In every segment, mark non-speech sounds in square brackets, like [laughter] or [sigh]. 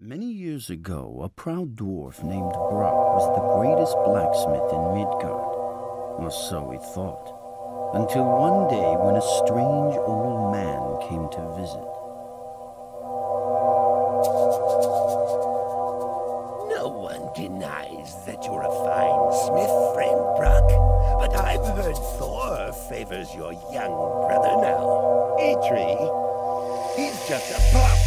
Many years ago, a proud dwarf named Brokk was the greatest blacksmith in Midgard. Or so he thought. Until one day when a strange old man came to visit. No one denies that you're a fine smith, friend Brokk. But I've heard Thor favors your young brother now. Eitri. He's just a pup.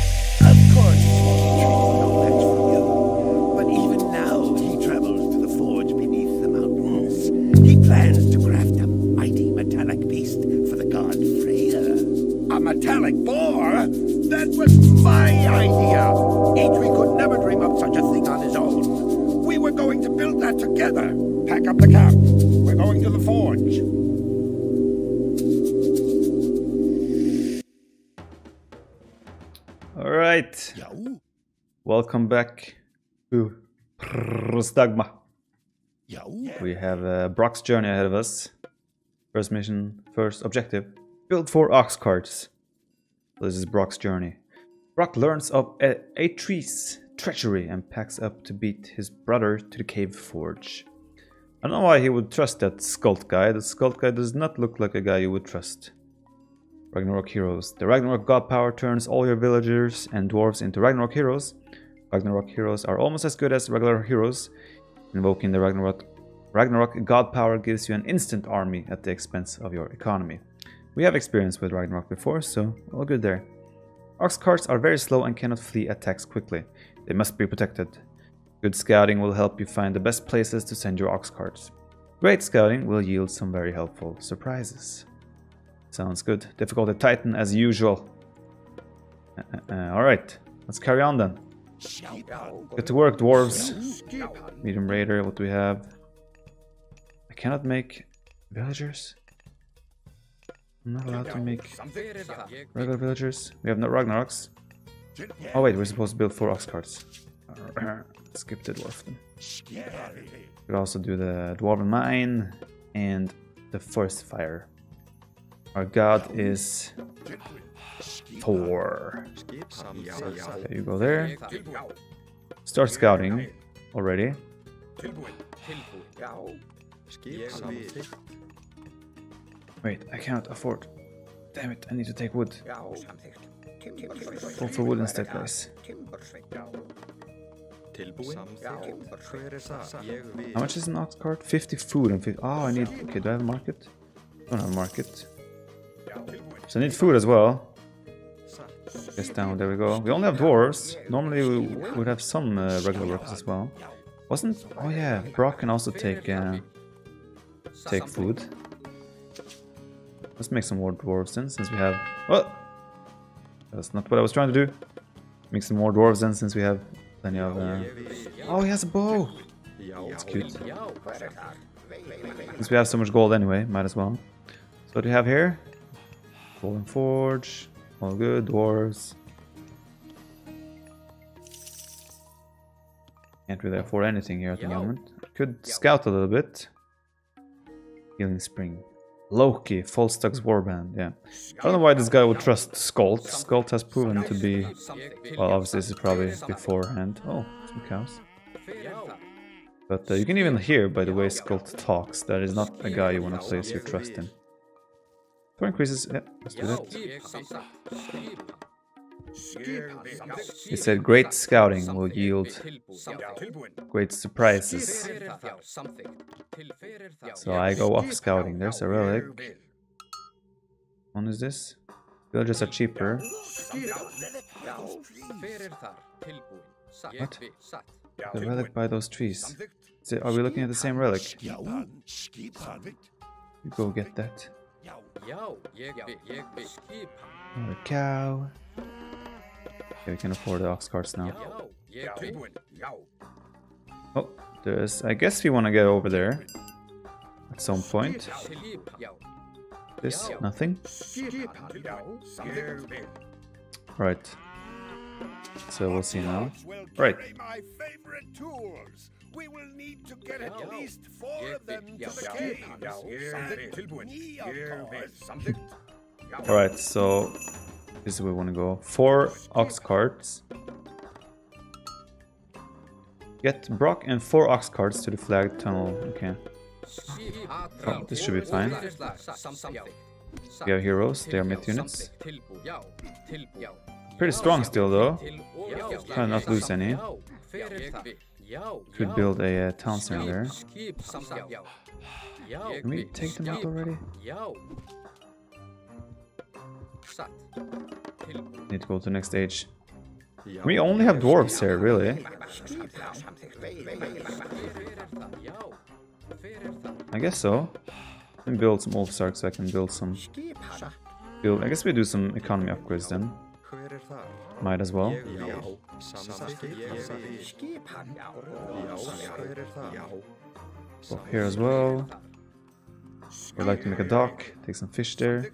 Metallic bore. That was my idea. Eitri could never dream up such a thing on his own. We were going to build that together. Pack up the camp. We're going to the forge. All right. Yo, Welcome back to Prostagma. We have uh, Brokk's journey ahead of us. First mission, first objective. Build four ox carts. This is Brokk's journey. Brokk learns of a, a treachery and packs up to beat his brother to the cave forge. I don't know why he would trust that Skuld guy. The Skuld guy does not look like a guy you would trust. Ragnarok Heroes. The Ragnarok God Power turns all your villagers and dwarves into Ragnarok Heroes. Ragnarok Heroes are almost as good as regular heroes. Invoking the Ragnarok, Ragnarok God Power gives you an instant army at the expense of your economy. We have experience with Ragnarok before, so all good there. Ox carts are very slow and cannot flee attacks quickly. They must be protected. Good scouting will help you find the best places to send your ox carts. Great scouting will yield some very helpful surprises. Sounds good. Difficulty Titan as usual. Uh, uh, uh, Alright, let's carry on then. Get to work, dwarves. Medium Raider, what do we have? I cannot make villagers. I'm not allowed to make regular villagers. We have no Ragnaroks. Oh wait, we're supposed to build four ox carts. [coughs] Skip the dwarf then. We could also do the dwarven mine and the forest fire. Our god is Thor. Okay, you go there. Start scouting already. Wait, I cannot afford. Damn it, I need to take wood. Go for wood instead, guys. How much is an ox cart? 50 food and 50. Oh, I need. Okay, do I have a market? I Don't have a market. So I need food as well. Guess down, there we go. We only have dwarves. Normally we would have some uh, regular workers as well. Wasn't? Oh yeah, Brokk can also take uh, take food. Let's make some more dwarves then, since we have. Oh, that's not what I was trying to do. Make some more dwarves then, since we have plenty of. Uh... Oh, he has a bow. That's cute. Since we have so much gold anyway, might as well. So what do you have here? Golden Forge. All good. Dwarves. Can't really afford anything here at the moment. Could scout a little bit. Healing Spring. Loki, Volstagg's Warband, yeah. I don't know why this guy would trust Skuld. Skuld has proven to be... Well, obviously this is probably beforehand. Oh, some cows. But uh, you can even hear by the way Skuld talks that is not a guy you want to place your trust in. Four increases, yeah, let's do that. He said great scouting will yield great surprises. So I go off scouting. There's a relic. One is this? Villagers are cheaper. What? The relic by those trees. Is it- are we looking at the same relic? You go get that. Another cow. Okay, we can afford the ox carts now. Oh, there's. I guess we want to get over there at some point. This, nothing. Right. So we'll see now. Right. We will need to get at least four of them to the cave. Alright, so this is where we want to go. Four ox carts. Get Brokk and four ox carts to the flagged tunnel. Okay. Oh, this should be fine. We have heroes, they are myth units. Pretty strong still though. Try not lose any. Could build a uh, town center there. Can we take them out already? Need to go to the next stage. We only have dwarves here, really. I guess so. And build some Ulfsark so I can build some... Build, I guess we do some economy upgrades then. Might as well. Go up here as well. We'd like to make a dock, take some fish there.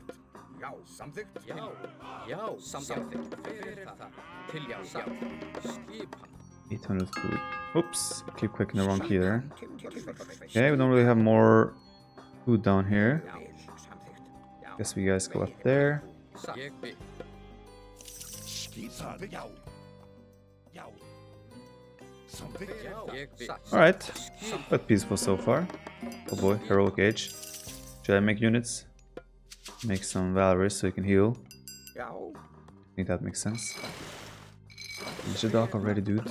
800 food. Oops, keep clicking the wrong key there. Okay, we don't really have more food down here. Guess we guys go up there. Alright, but peaceful so far. Oh boy, heroic age. Should I make units? Make some Valorous so you can heal. I think that makes sense. Is the dog already, dude?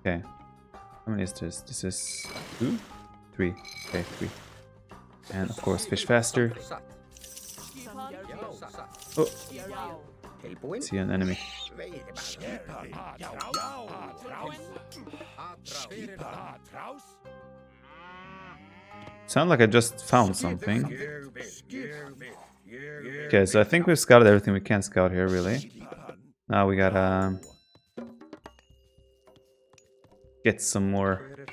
Okay. How many is this? This is two? Three. Okay, three. And of course, fish faster. Oh! See an enemy. Sound like I just found something. Okay, so I think we've scouted everything we can scout here, really. Now we gotta... Get some more...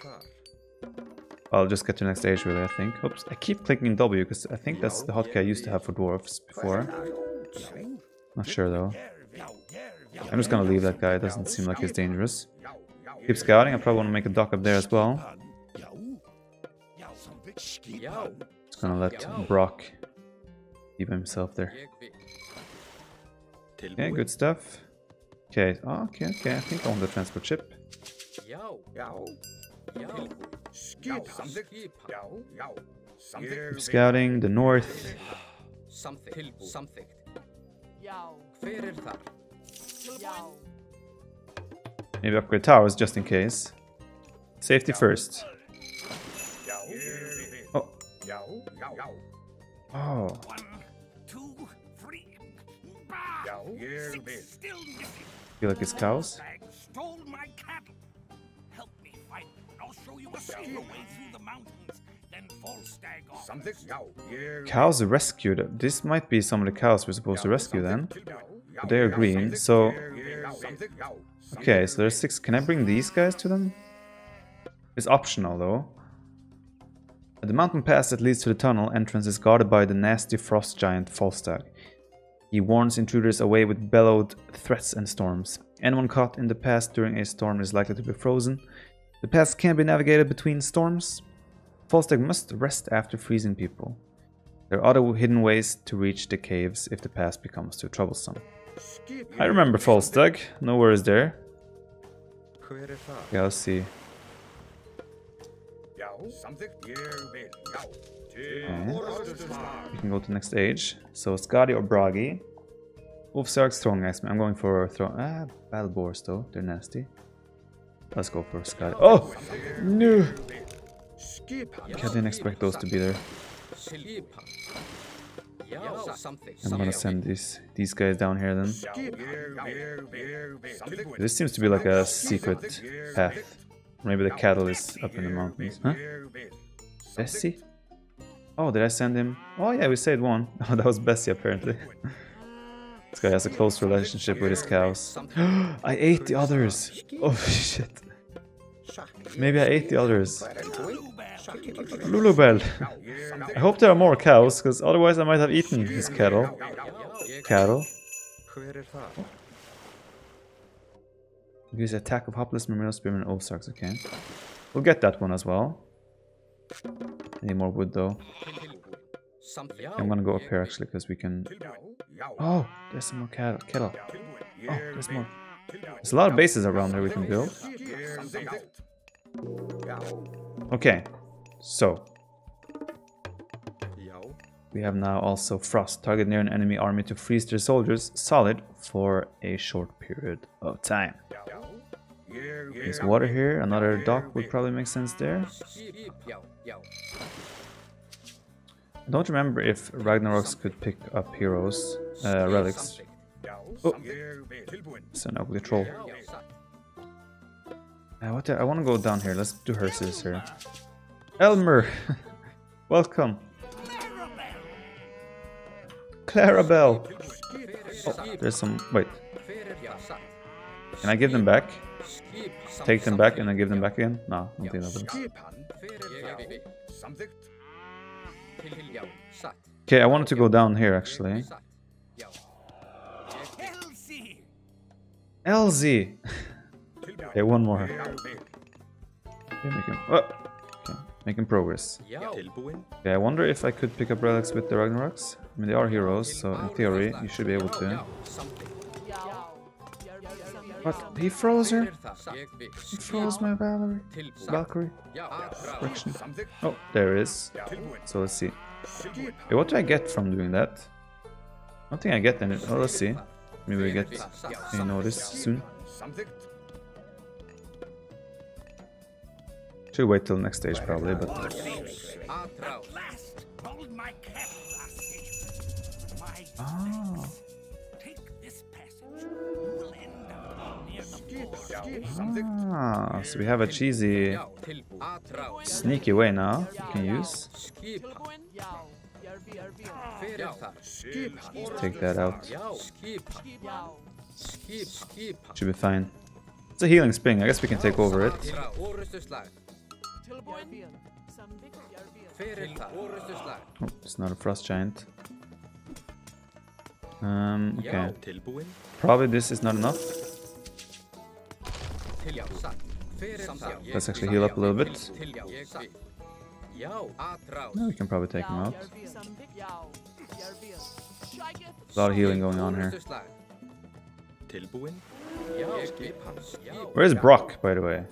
I'll just get to the next stage, really, I think. Oops, I keep clicking W, because I think that's the hotkey I used to have for dwarves before. Not sure, though. I'm just gonna leave that guy, it doesn't seem like he's dangerous. Keep scouting, I probably want to make a dock up there as well. Just gonna let Brokk keep himself there. Okay, good stuff. Okay, oh, okay, okay, I think I want the transport ship. Keep scouting the north. Maybe upgrade towers just in case. Safety first. Oh. Oh. One, two, three. Feel like it's cows? Stag stole my cattle. Help me find them, and I'll show you a safer way through the mountains than Volstagg offers. Cows are rescued. This might be some of the cows we're supposed to rescue then. But they are green, so... Okay, so there's six. Can I bring these guys to them? It's optional though. The mountain pass that leads to the tunnel entrance is guarded by the nasty frost giant Volstagg. He warns intruders away with bellowed threats and storms. Anyone caught in the pass during a storm is likely to be frozen. The pass can be navigated between storms. Volstagg must rest after freezing people. There are other hidden ways to reach the caves if the pass becomes too troublesome. I remember Volstagg, no worries there. Yeah, let's see. Okay. We can go to the next stage. So Skadi or Bragi. Ulfsark, Strong Axeman. I'm going for Throng. Ah, Battle Boars though. They're nasty. Let's go for Skadi. Oh! No! I didn't expect those to be there. I'm gonna send these these guys down here then. This seems to be like a secret path. Maybe the cattle is up in the mountains. Huh? Bessie? Oh, did I send him? Oh yeah, we saved one. [laughs] Oh, that was Bessie apparently. [laughs] this guy has a close relationship with his cows. [gasps] I ate the others! Oh [laughs] shit. Maybe I ate the others. Lulubel. I hope there are more cows, because otherwise I might have eaten his cattle. Cattle. Use attack of Hopless Memorial Spearman Ulfsarks, okay. We'll get that one as well. Need more wood though. I'm gonna go up here actually because we can... Oh, there's some more cattle. kettle. Oh, there's more. There's a lot of bases around here we can build. Okay, so we have now also Frost. Target near an enemy army to freeze their soldiers solid for a short period of time. There's water here. Another dock would probably make sense there. I don't remember if Ragnaroks could pick up heroes, uh, relics. Oh, it's an ugly troll. Uh, what the, I want to go down here. Let's do hearses here. Elmer, [laughs] welcome. Clarabelle. Oh, there's some. Wait. Can I give them back? Take them back and then give them back again? No, I don't think that works. Okay, I wanted to go down here actually. LZ! [laughs] okay, one more. Okay, making, oh, okay, making progress. Okay, I wonder if I could pick up relics with the Ragnaroks. I mean, they are heroes, so in theory, you should be able to. What? He froze her? He froze my Valerie. Valkyrie. Correction. Oh, there it is. So let's see. Hey, what do I get from doing that? I don't think I get any. Oh, let's see. Maybe we get a notice soon. Should wait till next stage probably, but Ah. Ah, so we have a cheesy, sneaky way now we can use. Take that out. Should be fine. It's a healing spring. I guess we can take over it. Oh, it's not a frost giant. Um, okay. Probably this is not enough. Let's actually heal up a little bit. No, we can probably take him out. A lot of healing going on here. Where is Brokk, by the way?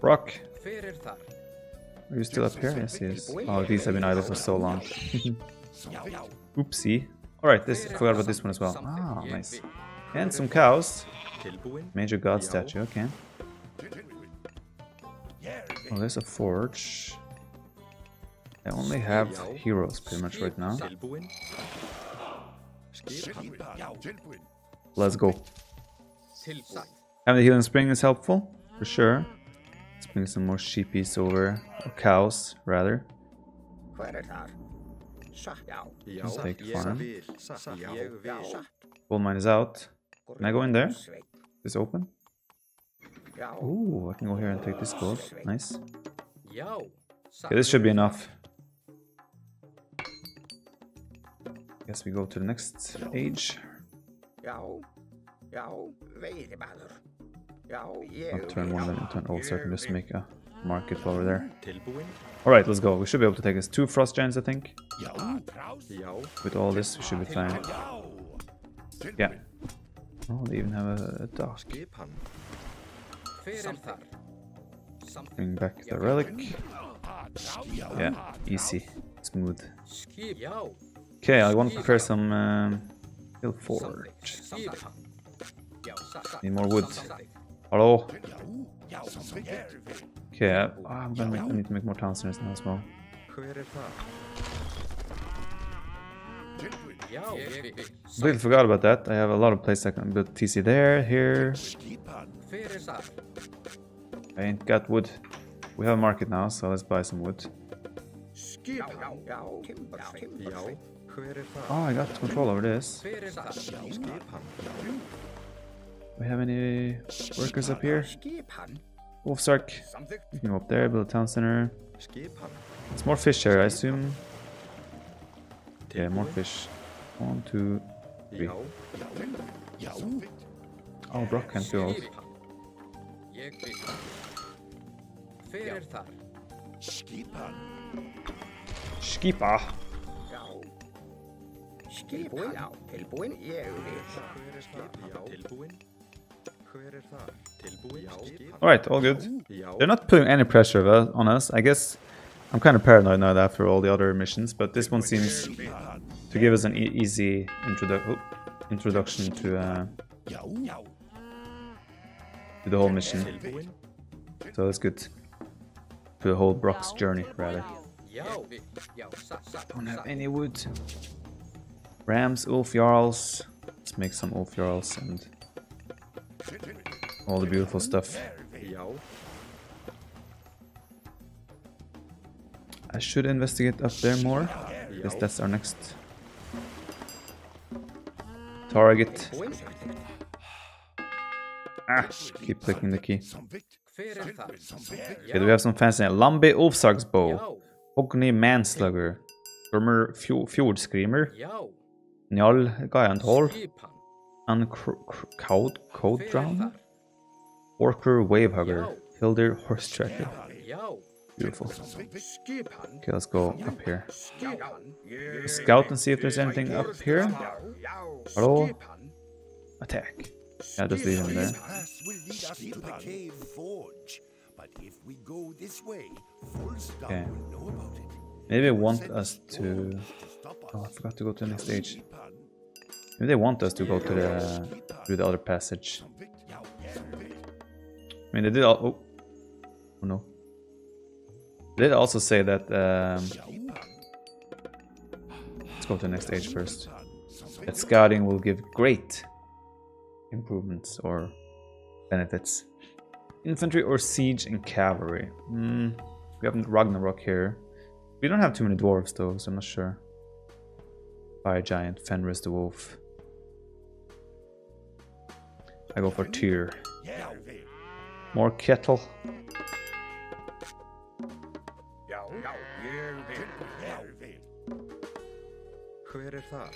Brokk, are you still up here? Yes, he is. Oh, these have been idle for so long. [laughs] Oopsie. Alright, this I forgot about this one as well. Ah, nice. And some cows. Major god statue, okay. Oh, there's a forge. I only have heroes pretty much right now. Let's go. Having the healing spring is helpful, for sure. Let's bring some more sheepies over, or cows, rather. Let's take farm. Gold mine is out. Can I go in there? Is open? Ooh, I can go here and take this gold. Nice. Okay, this should be enough. Guess we go to the next age. I'll turn one of them into an old so I can just make a market while we're there. Alright, let's go. We should be able to take us two frost giants, I think. With all this, we should be fine. Yeah. Oh, they even have a, a dock. Bring back the relic. Yeah, easy, smooth. Okay, I want to prepare some um, hill forge. Need more wood. Hello. Okay, I, I'm gonna make, I need to make more town centers now as well. Completely forgot about that. I have a lot of places I can build TC there, here. I ain't got wood. We have a market now, so let's buy some wood. Oh, I got control over this. We have any workers up here? Wolfsark. You can go up there, build a town center. It's more fish here, I assume. Yeah, more fish. One, two, three. Oh, Brokk can't go out. Skipa. Já, tilbúin? Vil. Tilbúin? Alright, all good. They're not putting any pressure on us. I guess I'm kind of paranoid now after all the other missions, but this one seems to give us an e easy introdu- oh, introduction to uh, to the whole mission. So that's good. To the whole Brokk's journey, rather. Já, við. Já, satt, satt, Don't have any wood. Rams, Ulf Jarls. Let's make some Ulf Jarls and all the beautiful stuff. I should investigate up there more, because that's our next target. Ah, keep clicking the key. Okay, do we have some fancy name? Lambi Ulfsar's bow. Já, Ogni Manslugger. Fjord, Screamer. Njal Giant Skipan. And Code, Code Drown. það? Orker Wavehugger. Já. Hildir Horse Tracker. Beautiful. Okay, let's go up here. Skipan. Ég Scout and see if there's anything up here. Já, já. Hello? Attack. Yeah, just leave him there. Pass will lead us to the cave forge. But if we go this way, Volstagg Okay. will it. Maybe they want us to... Oh, I forgot to go to the next stage. Maybe they want us to go to the through the other passage. I mean, they did. Al- oh, oh no. They did also say that. Um, let's go to the next stage first. That scouting will give great improvements or benefits. Infantry or siege and cavalry. Hmm. we have Ragnarok here. We don't have too many dwarves though, so I'm not sure. Fire giant, Fenris the wolf. I go for Tyr. More kettle.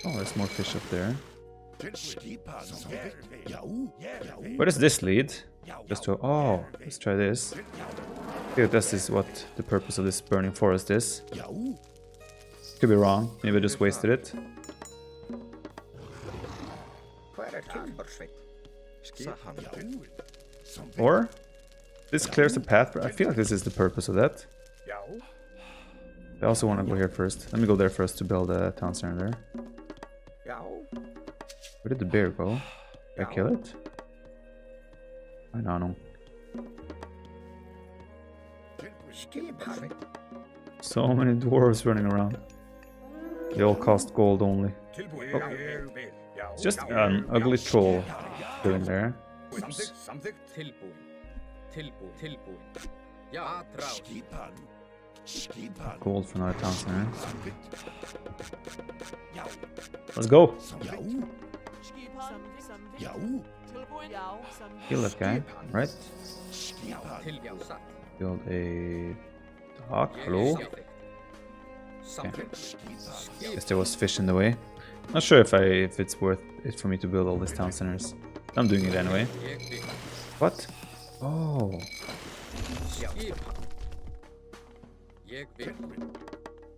Oh, there's more fish up there. Where does this lead? Just to oh, let's try this. Okay, this is what the purpose of this burning forest is. Could be wrong. Maybe I just wasted it. Or this clears the path. I feel like this is the purpose of that. I also want to go here first. Let me go there first to build a town center there. Where did the bear go? Did I kill it? I don't know. So many dwarves running around. They all cost gold only. Tilbúin. Já, ég vil. Já. It's just an ugly troll doing there. Gold for another town center. Let's go! Já, já. Kill that guy, right? Build a dock. Ég Hello? samþykkt. Samþykkt. Guess there was fish in the way. Not sure if I if it's worth it for me to build all these town centers. I'm doing it anyway. What? Oh, Skipan. Ég vil.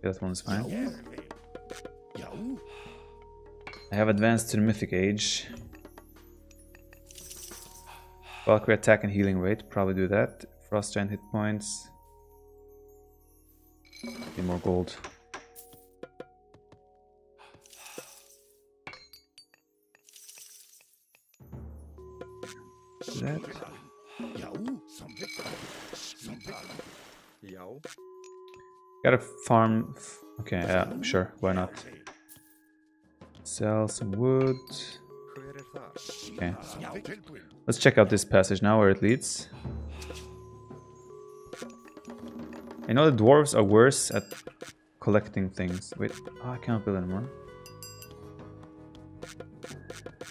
that one's fine. I have advanced to the mythic age. Valkyrie attack and healing rate, probably do that. Frost giant hit points. Need more gold. That. já. Samþykkt. Samþykkt. Já. Gotta farm. Okay, yeah, sure, why not? Sell some wood. Hver það? Okay, let's check out this passage now where it leads. I know the dwarves are worse at collecting things. Wait, oh, I can't build anymore.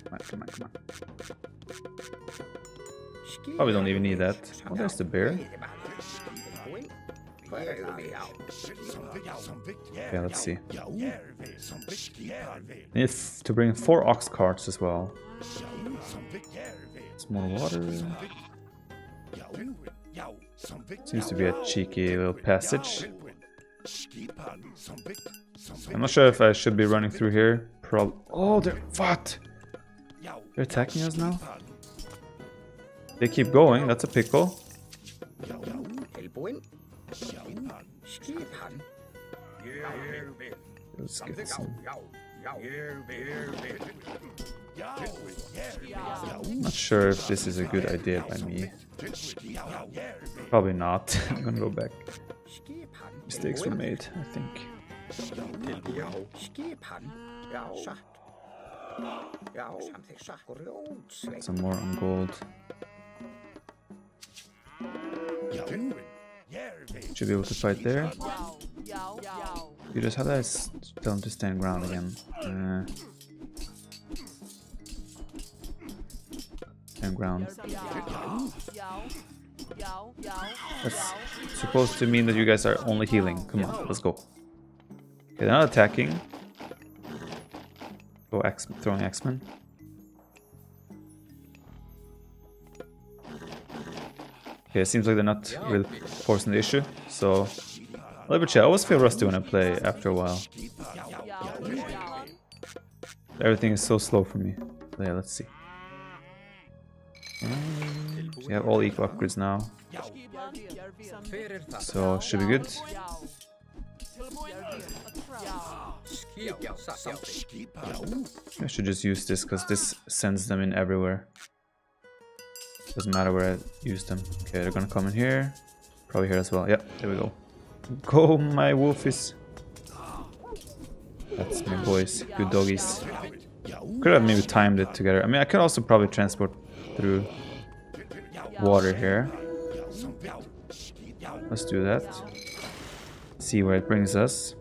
Come on, come on, come on. Probably don't even need that. Oh, there's the bear. Tilbúin. Hver það? Já. Samþykkt. Samþykkt. Yeah, let's see. Já, samþykkt. Skipan. Need f- to bring four ox carts as well. Já. Some more water. Já, já. Samþykkt. Seems to be a cheeky little passage. Tilbúin. Skipan. Samþykkt. Samþykkt. I'm not sure if I should be running through here. problem. Oh, they're what? They're attacking us now. They keep going. That's a pickle. Let's get some. Vil. Not sure if this is a good idea by me. Probably not. [laughs] I'm gonna go back. Mistakes were made, I think. Some more on gold. Should be able to fight there. You just I s- tell him to stand ground again? Uh, stand ground. That's supposed to mean that you guys are only healing. Come on, let's go. Okay, they're not attacking. Go X throwing Axemen. Okay, it seems like they're not really forcing the issue, so a little bit chill. I always feel rusty when I play after a while. Everything is so slow for me. So yeah, let's see. We have all equal upgrades now, so should be good. Skip. Já. Samþykkt. I should just use this because this sends them in everywhere. Doesn't matter where I use them. Okay, they're gonna come in here. Probably here as well. Yep, there we go. Go, my wolfies. That's my boys. Good doggies. Could have maybe timed it together. I mean, I could also probably transport through water here. Let's do that. See where it brings us.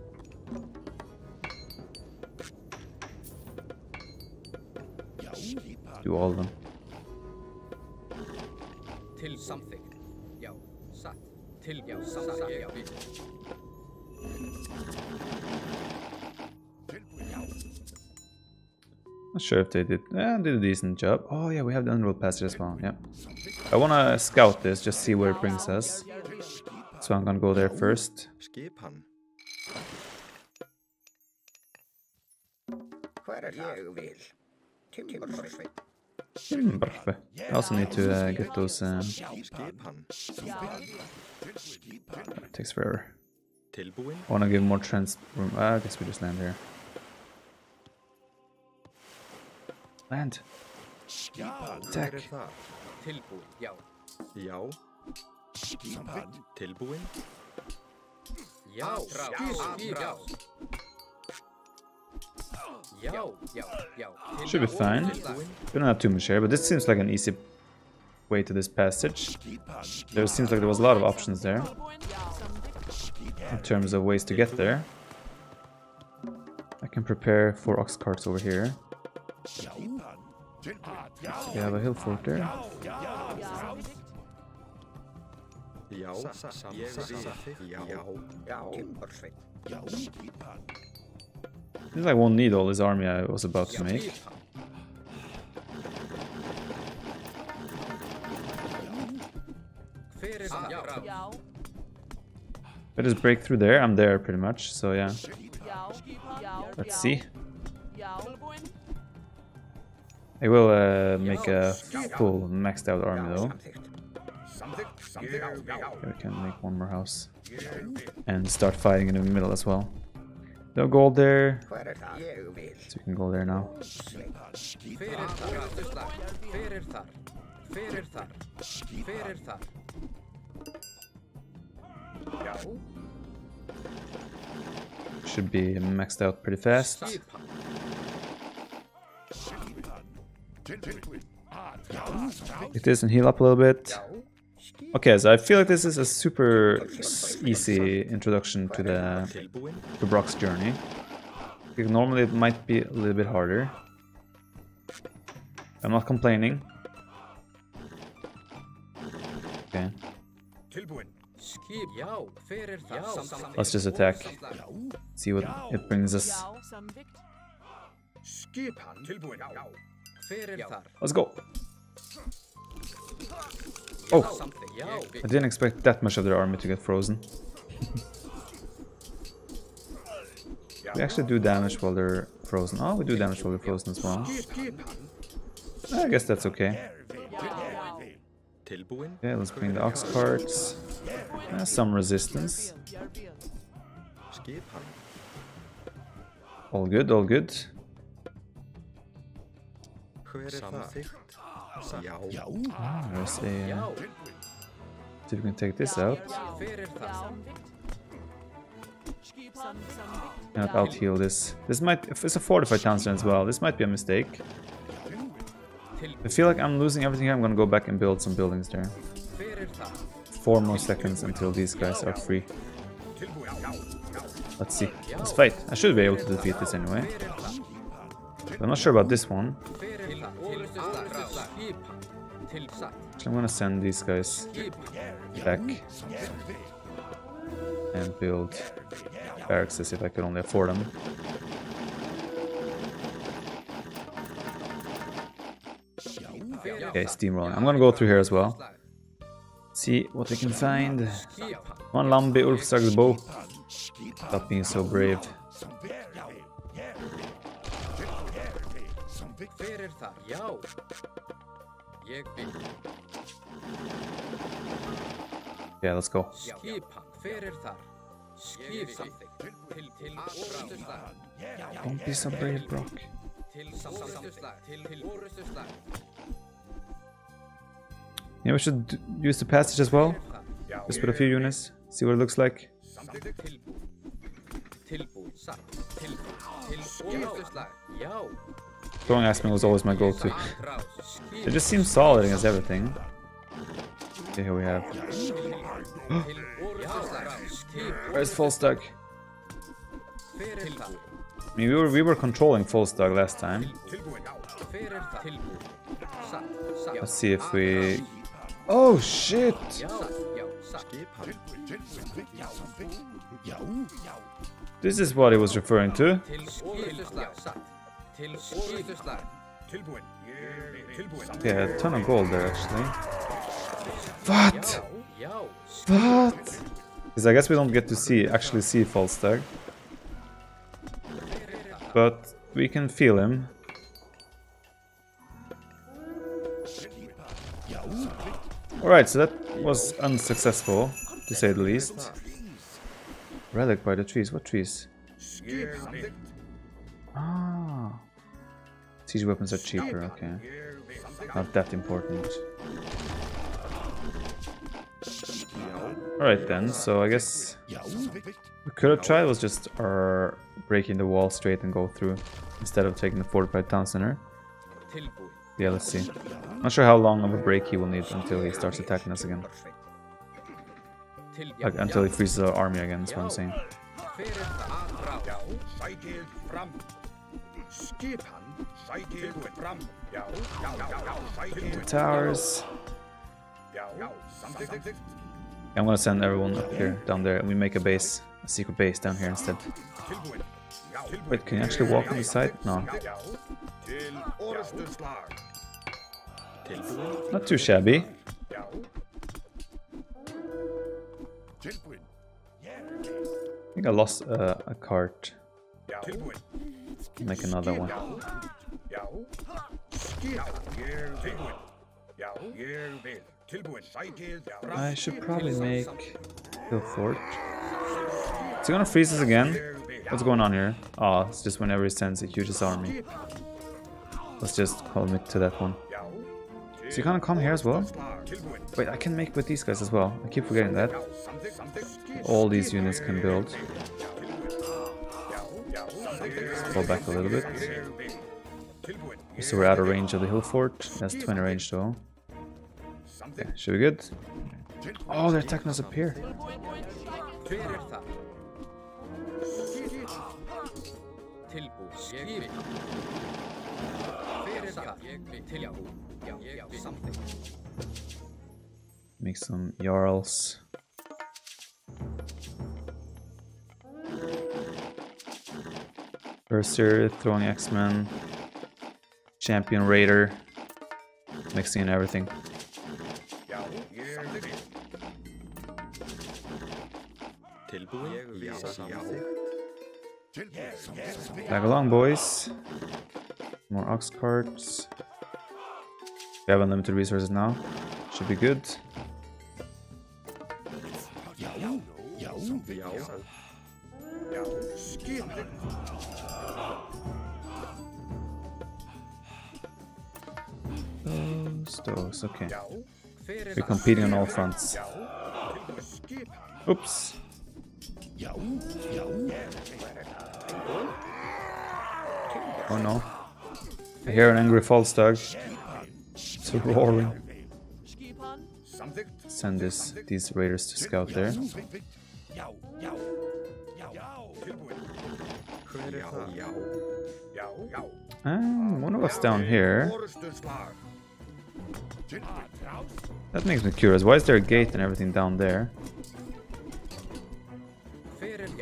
Do all of them. Til samþykkt. Já. Satt. Til. Já. Satt. Ég vil. Not sure if they did. Yeah, did a decent job. Oh yeah, we have the unrolled passage as well. Yeah. I wanna scout this, just see where it brings us. So I'm gonna go there first. Skipan. Hver er það? Ég vil. I also need to uh, get those. Um, Skipan. takes forever. I wanna give more trans. I guess we just land here. Land. Hver Attack. er Já. Já. Til- Should be fine. We don't have too much here, but this seems like an easy way to this passage. There seems like there was a lot of options there in terms of ways to get there. I can prepare for ox carts over here. We have a hill fort there. Like I won't need all this army I was about to make. I just break through there, I'm there pretty much, so yeah. Let's see. I will uh, make a full maxed out army though. We can make one more house. And start fighting in the middle as well. No gold there, Hver er það? Ég vil. so we can go there now. Should be maxed out pretty fast. It and heal up a little bit. Okay, so I feel like this is a super easy introduction to the to Brokk's journey. Normally it might be a little bit harder. I'm not complaining. Okay, let's just attack. See what it brings us. Let's go. Oh. Samþykkt. Já. I didn't expect that much of their army to get frozen. [laughs] We actually do damage while they're frozen. Oh, we do damage while they're frozen as well. I guess that's okay. Yeah, let's bring the ox carts. Uh, some resistance. All good, all good. Hver er Samþykkt. Já. There's a. Uh, see if we can take this out. Fyrir þar. Out heal this. This might. If it's a fortified town center as well, this might be a mistake. I feel like I'm losing everything. I'm gonna go back and build some buildings there. Four more seconds until these guys are free. Let's see. Let's fight. I should be able to defeat this anyway. But I'm not sure about this one. I'm gonna send these guys back and build barracks as if I could only afford them. Okay, steamrolling. I'm gonna go through here as well. See what we can find. One Lambi Ulfsag's bow. Stop being so brave. Yeah, let's go. Skipan. Fyrir er þar. Skipan. Er til, til orustuslag. Don't be so brave, Brokk. Til orustuslag. Til, til orustuslag. Yeah, we should use the passage as well. Er Just put a few units. See what it looks like. Throwing Axeman was always my go-to. It just seems solid against everything. Okay, here we have. [gasps] Where's? Fyrir þar. I mean, we were we were controlling Volstagg last time. Let's see if we. Oh shit! This is what he was referring to. Yeah, a ton of gold there actually. What? Já. What? Because I guess we don't get to see actually see Volstagg, but we can feel him. Alright, so that was unsuccessful, to say the least. Relic by the trees. What trees? Ah. Siege weapons are cheaper, okay. Not that important. Alright then, so I guess we could have tried was just our breaking the wall straight and go through instead of taking the fortified town center. Yeah, let's see. Not sure how long of a break he will need until he starts attacking us again. Like, until he freezes our army again, that's what I'm saying. Towers. I'm gonna send everyone up here, down there, and we make a base, a secret base down here instead. Wait, can you actually walk on the side? No. Not too shabby. I think I lost uh, a cart. Make another one. Já. Skipan. Ég tilbúin. Já. Ég vil. Tilbúin. I should probably make the Fort. Is he gonna freeze us again? What's going on here? Oh, it's just whenever he sends a huge army. Let's just hold it to that one. So you gonna come here as well? Wait, I can make with these guys as well. I keep forgetting that. Já. Samþykkt. Samþykkt. All these units can build. Samþykkt. Fall back a little bit. Ég vil. Tilbúin. So we're out of range of the hill fort. That's 20 range though. Samþykkt. Should be good? Oh, they're attacking us up here. Fyrir það. Tilbúin. Ég vil. Fyrir það. Ég vil. Tilbúin. Já. Já. Samþykkt. Make some Jarls. Berser, throwing Axemen. Champion Raider. Mixing in everything. Tag along, boys. More ox carts. We have unlimited resources now. Should be good. Those, those, okay. Já, Hver er We're competing on all fronts. já. Tilbúið skipan. Oops. Oh no. I hear an angry Volstagg. It's roaring. Send this these raiders to scout there. One of us down here. That makes me curious. Why is there a gate and everything down there? Er er.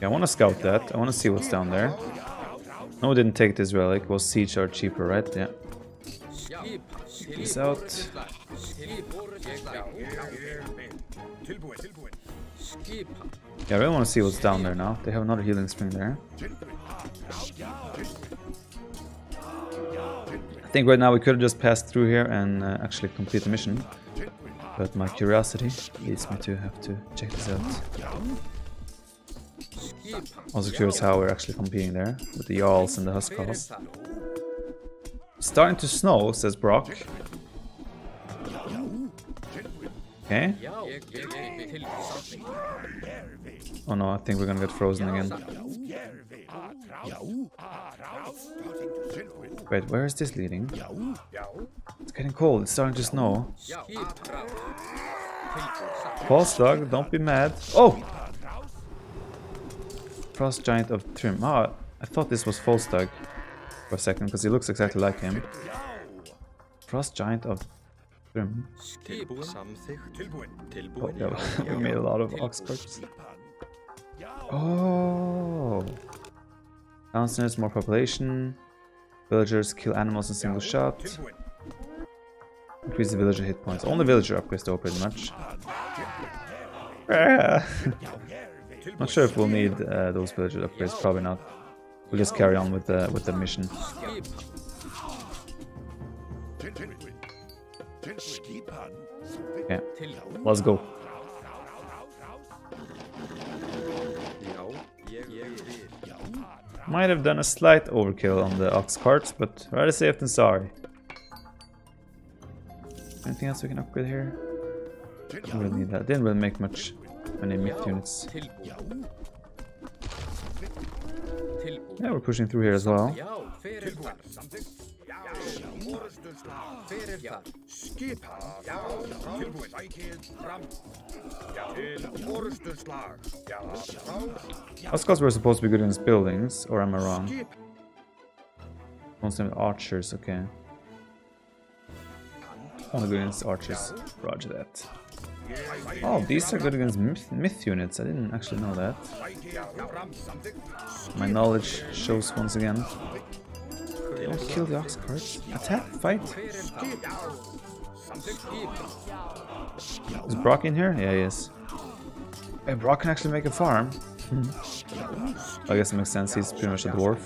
Yeah, I want to scout that. I want to see what's down there. No, we didn't take this relic. Well, siege are cheaper, right? Yeah. Skipan. Peace out. Yeah, I really want to see what's down there now. They have another healing spring there. I think right now we could have just passed through here and uh, actually complete the mission. But my curiosity leads me to have to check this out. Also curious how we're actually competing there with the Jarls and the Hver Huskarls. Starting to snow, says Brokk. Okay. Já, ég ég er tilbúið. Oh no, I think we're gonna get frozen again. Wait, where is this leading? It's getting cold. It's starting to snow. Volstagg, don't be mad. Oh! Frost giant of Thrym. Ah, I thought this was Volstagg for a second because he looks exactly like him. Frost giant of Thrym. Skipan. Samþykkt. tilbúið. Oh, yeah, [laughs] we made a lot of ox carts. Oh! Downstairs, more population. Villagers kill animals in single shot. Increase the villager hit points. Only villager upgrades though, pretty much. [laughs] Not sure if we'll need uh, those villager upgrades. Probably not. We'll just carry on with the with the mission. Tilbúið. let's go. Já, ég ég vil. Might have done a slight overkill on the ox carts, but rather safe than sorry. Anything else we can upgrade here? Didn't really need that. Didn't really make much many myth units. Yeah, we're pushing through here as well. Já, hver er það? Samþykkt. Já, orustuslag. Hver. Já, tilbúið. Sækið. Já, til orustuslag. Já, frá. Oscars were supposed to be good in these buildings, or am I wrong? Skip. Most archers, okay. Only good against archers. Roger that. Oh, these are good against myth, myth units. I didn't actually know that. Sækið fram. Samþykkt. My knowledge shows once again. Don't kill the ox carts. Attack, fight. Hver það? Skipan. Is Brokk in here? Yeah, he is. Hey, Brokk can actually make a farm. Hmm. I guess it makes sense. He's pretty much a dwarf.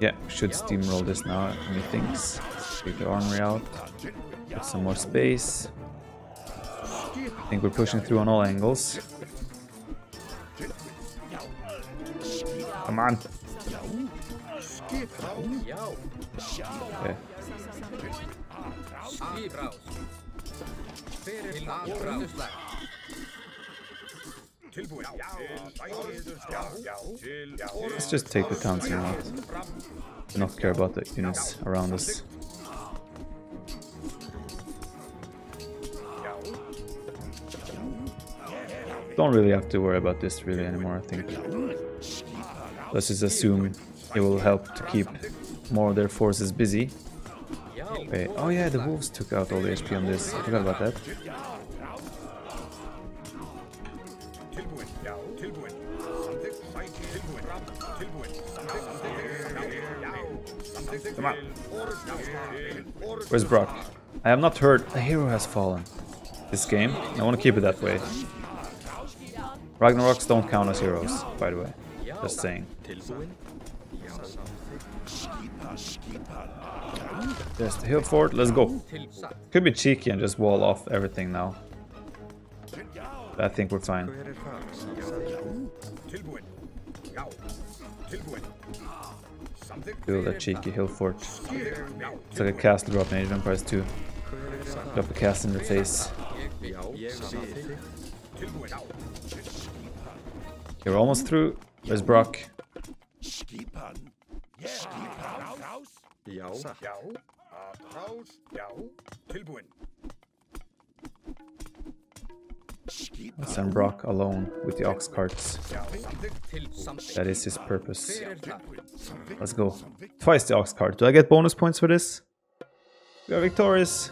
Yeah, we should steamroll this now. Methinks. Take the armory out. Get some more space. I think we're pushing through on all angles. Já, til. Já, Let's just take the towns out. Do not care about the units around us. Don't really have to worry about this really anymore, I think. Let's just assume it will help to keep more of their forces busy. Wait, oh yeah, the wolves took out all the HP on this. I forgot about that. Come on. Where's Brokk? I have not heard a hero has fallen. This game, I want to keep it that way. Ragnaroks don't count as heroes, by the way. Just saying. Tilbúin. Já, samþykkt. There's the hill fort, let's go. Could be cheeky and just wall off everything now. But I think we're fine. Hver þar? Já, Tilbúin. Já. Tilbúin. Samþykkt. Build a cheeky hill fort. It's like a castle drop in Age of Empires 2. hver er þar? Drop a cast in the face. Ég, já, ég samþykkt. Tilbúin. Já. Okay, we're almost through. Where's Brokk? Skipan. Send Brokk alone with the ox carts. That is his purpose. Let's go. Twice the ox cart. Do I get bonus points for this? We are victorious.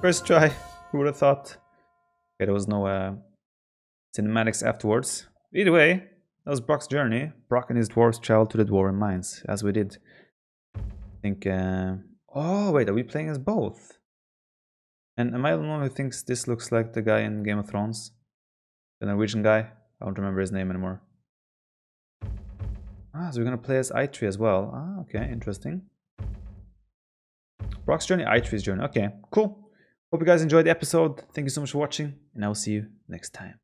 First try. Who would have thought? Okay, there was no uh, cinematics afterwards. Either way, that was Brokk's journey. Brokk and his dwarves traveled to the dwarven mines, as we did. I think. Uh... Oh wait, are we playing as both? And am I the one who thinks this looks like the guy in Game of Thrones? The Norwegian guy? I don't remember his name anymore. Ah, so we're gonna play as Eitri as well. Ah, okay, interesting. Brokk's journey, Eitri's journey. Okay, cool. Hope you guys enjoyed the episode. Thank you so much for watching, and I will see you next time.